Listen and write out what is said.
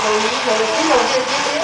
手一手，金手接，